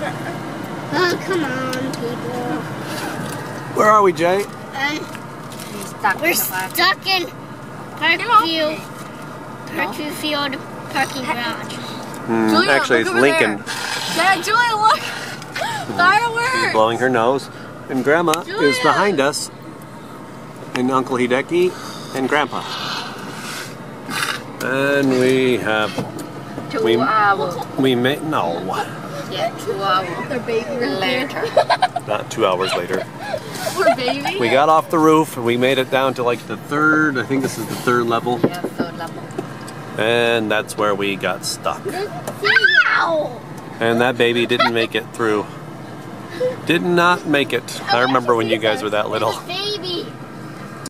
Oh, come on, people. Where are we, Jay? Um, He's stuck we're in stuck in Parkview, Parkview Field parking garage. Hmm, Julia, actually, it's Lincoln. there. Yeah, Julia, look. Fireworks. blowing her nose. And Grandma is behind us. And Uncle Hideki and Grandpa. And we have, Two We- hours. we made, no, Yeah, two hours. Their baby later. not two hours later. Poor baby. We got off the roof and we made it down to like the third, I think this is the third level. Yeah, third level. And that's where we got stuck. Ow! And that baby didn't make it through. Did not make it. I remember when you guys were that little. Baby.